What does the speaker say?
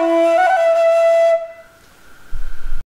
power.